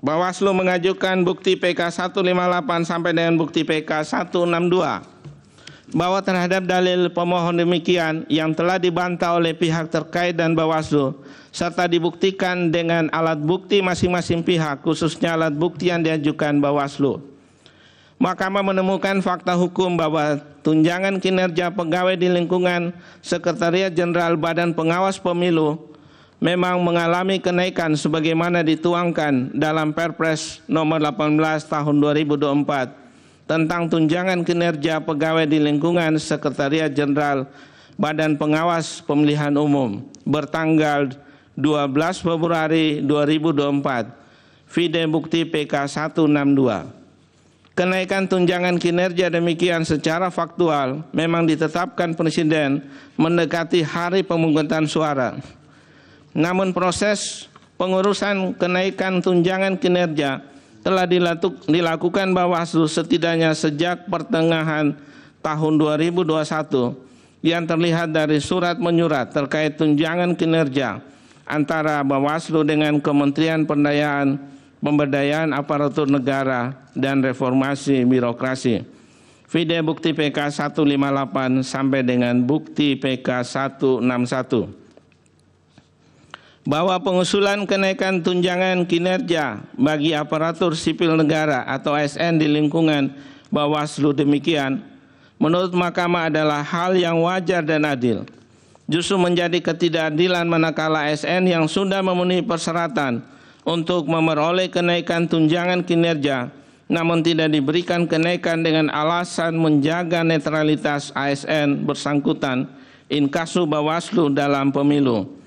Bawaslu mengajukan bukti PK 158 sampai dengan bukti PK 162 bahwa terhadap dalil pemohon demikian yang telah dibantah oleh pihak terkait dan Bawaslu serta dibuktikan dengan alat bukti masing-masing pihak khususnya alat bukti yang diajukan Bawaslu. Mahkamah menemukan fakta hukum bahwa tunjangan kinerja pegawai di lingkungan Sekretariat Jenderal Badan Pengawas Pemilu memang mengalami kenaikan sebagaimana dituangkan dalam Perpres nomor 18 tahun 2024 tentang tunjangan kinerja pegawai di lingkungan Sekretariat Jenderal Badan Pengawas Pemilihan Umum bertanggal 12 Februari 2024 Vide bukti PK 162 Kenaikan tunjangan kinerja demikian secara faktual memang ditetapkan Presiden mendekati hari pemungutan suara namun proses pengurusan kenaikan tunjangan kinerja telah dilakukan Bawaslu setidaknya sejak pertengahan tahun 2021 yang terlihat dari surat menyurat terkait tunjangan kinerja antara Bawaslu dengan Kementerian Pendayaan Pemberdayaan Aparatur Negara dan Reformasi Birokrasi. Video bukti PK 158 sampai dengan bukti PK 161 bahwa pengusulan kenaikan tunjangan kinerja bagi aparatur sipil negara atau ASN di lingkungan Bawaslu demikian menurut Mahkamah adalah hal yang wajar dan adil. Justru menjadi ketidakadilan manakala ASN yang sudah memenuhi persyaratan untuk memperoleh kenaikan tunjangan kinerja namun tidak diberikan kenaikan dengan alasan menjaga netralitas ASN bersangkutan in kasu Bawaslu dalam pemilu